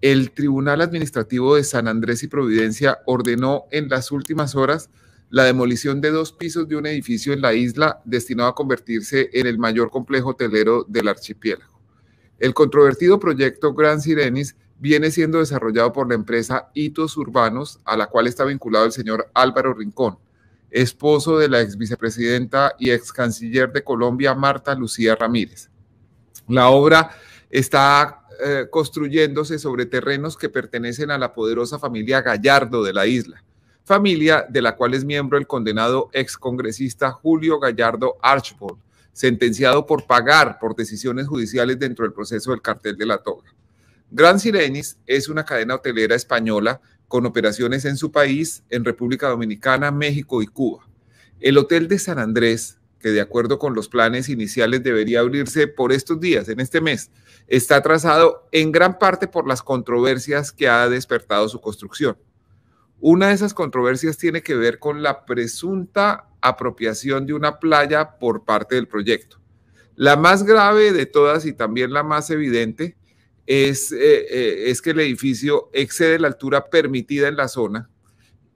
el Tribunal Administrativo de San Andrés y Providencia ordenó en las últimas horas la demolición de dos pisos de un edificio en la isla destinado a convertirse en el mayor complejo hotelero del archipiélago. El controvertido proyecto Gran Sirenis viene siendo desarrollado por la empresa Hitos Urbanos, a la cual está vinculado el señor Álvaro Rincón, esposo de la ex vicepresidenta y ex canciller de Colombia, Marta Lucía Ramírez. La obra está eh, construyéndose sobre terrenos que pertenecen a la poderosa familia Gallardo de la isla, familia de la cual es miembro el condenado excongresista Julio Gallardo Archbold, sentenciado por pagar por decisiones judiciales dentro del proceso del cartel de la toga. Gran Sirenis es una cadena hotelera española con operaciones en su país, en República Dominicana, México y Cuba. El Hotel de San Andrés, que de acuerdo con los planes iniciales debería abrirse por estos días, en este mes, está atrasado en gran parte por las controversias que ha despertado su construcción. Una de esas controversias tiene que ver con la presunta apropiación de una playa por parte del proyecto. La más grave de todas y también la más evidente es, eh, eh, es que el edificio excede la altura permitida en la zona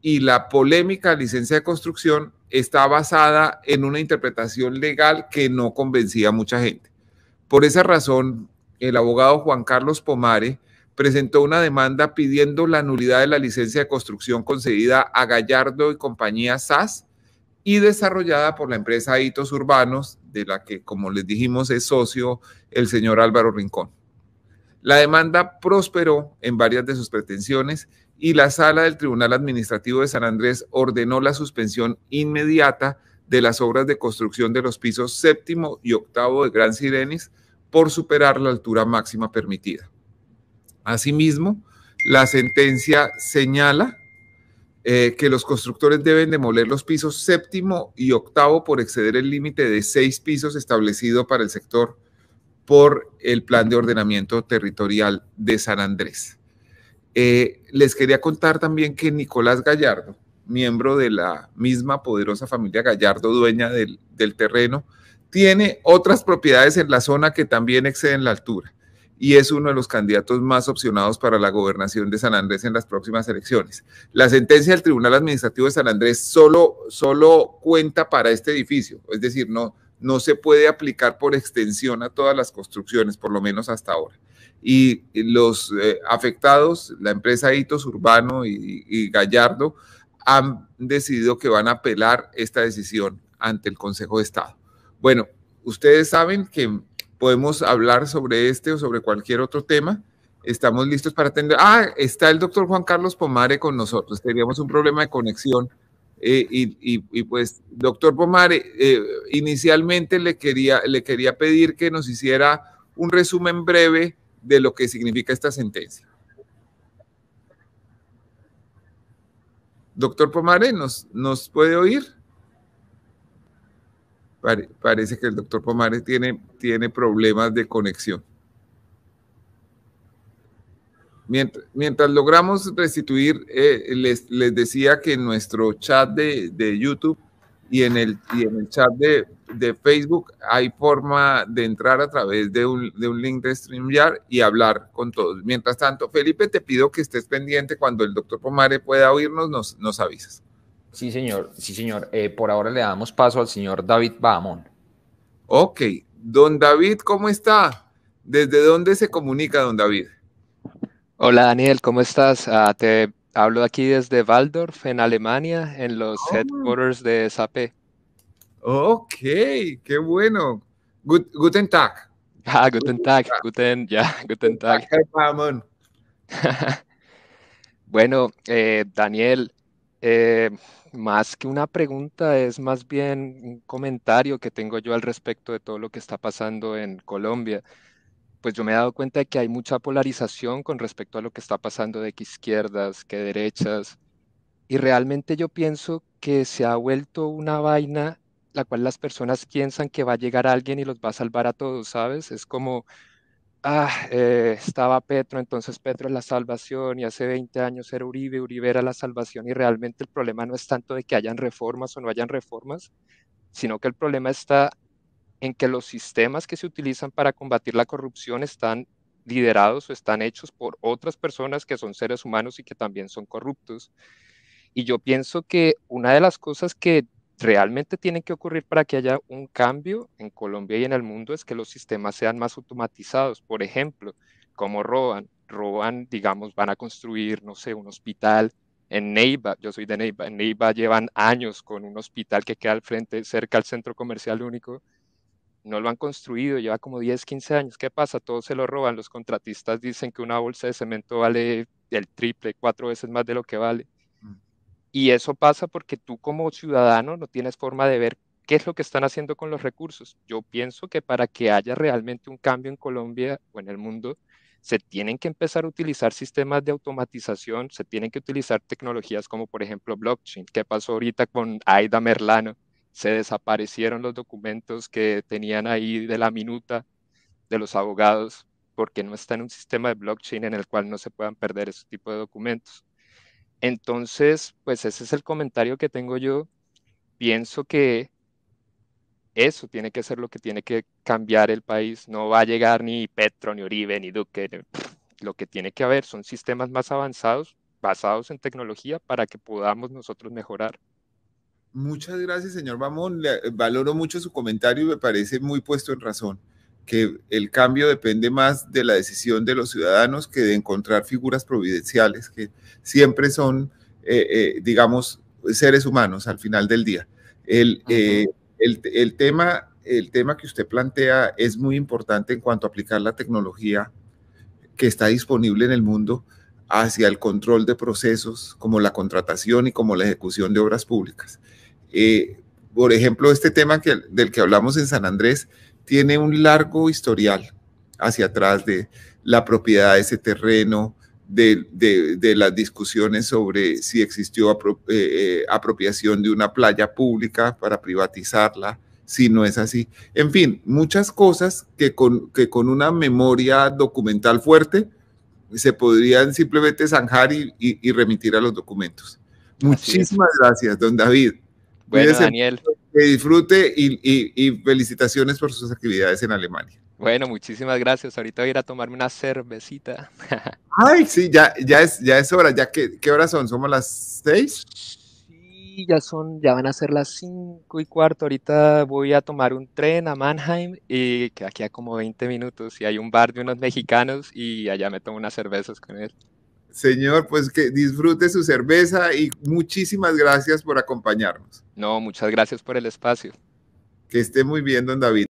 y la polémica licencia de construcción está basada en una interpretación legal que no convencía a mucha gente. Por esa razón, el abogado Juan Carlos Pomare presentó una demanda pidiendo la nulidad de la licencia de construcción concedida a Gallardo y compañía SAS y desarrollada por la empresa Hitos Urbanos, de la que, como les dijimos, es socio el señor Álvaro Rincón. La demanda prosperó en varias de sus pretensiones y la sala del Tribunal Administrativo de San Andrés ordenó la suspensión inmediata de las obras de construcción de los pisos séptimo y octavo de Gran Sirenis por superar la altura máxima permitida. Asimismo, la sentencia señala eh, que los constructores deben demoler los pisos séptimo y octavo por exceder el límite de seis pisos establecido para el sector por el Plan de Ordenamiento Territorial de San Andrés. Eh, les quería contar también que Nicolás Gallardo, miembro de la misma poderosa familia Gallardo, dueña del terreno, tiene otras propiedades en la zona que también exceden la altura y es uno de los candidatos más opcionados para la gobernación de San Andrés en las próximas elecciones. La sentencia del Tribunal Administrativo de San Andrés solo, solo cuenta para este edificio, es decir, no, no se puede aplicar por extensión a todas las construcciones, por lo menos hasta ahora. Y los eh, afectados, la empresa Hitos Urbano y, y Gallardo, han decidido que van a apelar esta decisión ante el Consejo de Estado. Bueno, ustedes saben que podemos hablar sobre este o sobre cualquier otro tema. Estamos listos para atender. Ah, está el doctor Juan Carlos Pomare con nosotros. Teníamos un problema de conexión. Eh, y, pues, doctor Pomare, eh, inicialmente le quería, le quería pedir que nos hiciera un resumen breve de lo que significa esta sentencia. Doctor Pomare, ¿nos, ¿nos puede oír? parece que el doctor Pomares tiene, tiene problemas de conexión. Mientras, logramos restituir, eh, les, les, decía que en nuestro chat de, de YouTube y en el, y en el chat de, de, Facebook hay forma de entrar a través de un, de un link de StreamYard y hablar con todos. Mientras tanto, Felipe, te pido que estés pendiente cuando el doctor Pomare pueda oírnos, nos, nos avisas. Sí, señor. Sí, señor. Eh, por ahora le damos paso al señor David Bahamón. Ok. Don David, ¿cómo está? ¿Desde dónde se comunica, don David? Hola, Daniel, ¿cómo estás? Ah, te hablo aquí desde Waldorf, en Alemania, en los oh. headquarters de SAP. Ok, qué bueno. guten Tag. Ah, guten Tag, guten, ya, guten Tag. bueno, eh, Daniel, eh, más que una pregunta, es más bien un comentario que tengo yo al respecto de todo lo que está pasando en Colombia. Pues yo me he dado cuenta de que hay mucha polarización con respecto a lo que está pasando de que izquierdas, que derechas. Y realmente yo pienso que se ha vuelto una vaina la cual las personas piensan que va a llegar alguien y los va a salvar a todos, ¿sabes? Es como ah, eh, estaba Petro, entonces Petro es la salvación y hace 20 años era Uribe, Uribe era la salvación y realmente el problema no es tanto de que hayan reformas o no hayan reformas, sino que el problema está en que los sistemas que se utilizan para combatir la corrupción están liderados o están hechos por otras personas que son seres humanos y que también son corruptos. Y yo pienso que una de las cosas que realmente tienen que ocurrir para que haya un cambio en Colombia y en el mundo es que los sistemas sean más automatizados. Por ejemplo, como roban, roban, digamos, van a construir, no sé, un hospital en Neiva, yo soy de Neiva, en Neiva llevan años con un hospital que queda al frente, cerca al centro comercial único, no lo han construido, lleva como 10, 15 años. ¿Qué pasa? Todos se lo roban. Los contratistas dicen que una bolsa de cemento vale el triple, cuatro veces más de lo que vale. Mm. Y eso pasa porque tú como ciudadano no tienes forma de ver qué es lo que están haciendo con los recursos. Yo pienso que para que haya realmente un cambio en Colombia o en el mundo, se tienen que empezar a utilizar sistemas de automatización, se tienen que utilizar tecnologías como por ejemplo blockchain. ¿Qué pasó ahorita con Aida Merlano? Se desaparecieron los documentos que tenían ahí de la minuta de los abogados porque no está en un sistema de blockchain en el cual no se puedan perder ese tipo de documentos. Entonces, pues ese es el comentario que tengo yo. Pienso que eso tiene que ser lo que tiene que cambiar el país. No va a llegar ni Petro, ni Uribe, ni Duque. Lo que tiene que haber son sistemas más avanzados, basados en tecnología, para que podamos nosotros mejorar. Muchas gracias, señor Bamón. Le, valoro mucho su comentario y me parece muy puesto en razón que el cambio depende más de la decisión de los ciudadanos que de encontrar figuras providenciales que siempre son, eh, eh, digamos, seres humanos al final del día. El, eh, el, el, tema, el tema que usted plantea es muy importante en cuanto a aplicar la tecnología que está disponible en el mundo hacia el control de procesos como la contratación y como la ejecución de obras públicas. Eh, por ejemplo, este tema que, del que hablamos en San Andrés tiene un largo historial hacia atrás de la propiedad de ese terreno, de, de, las discusiones sobre si existió eh, eh, apropiación de una playa pública para privatizarla, si no es así. En fin, muchas cosas que con, que con una memoria documental fuerte se podrían simplemente zanjar y, y remitir a los documentos. Muchísimas gracias, don David. Bueno, Daniel. Que disfrute y, felicitaciones por sus actividades en Alemania. Bueno, muchísimas gracias. Ahorita voy a ir a tomarme una cervecita. Ay, sí, ya, ya, es, ya es hora. Ya que, ¿Qué horas son? ¿Somos las seis? Sí, ya son, ya van a ser las cinco y cuarto. Ahorita voy a tomar un tren a Mannheim y que aquí a como 20 minutos y hay un bar de unos mexicanos y allá me tomo unas cervezas con él. Señor, pues que disfrute su cerveza y muchísimas gracias por acompañarnos. No, muchas gracias por el espacio. Que esté muy bien, don David.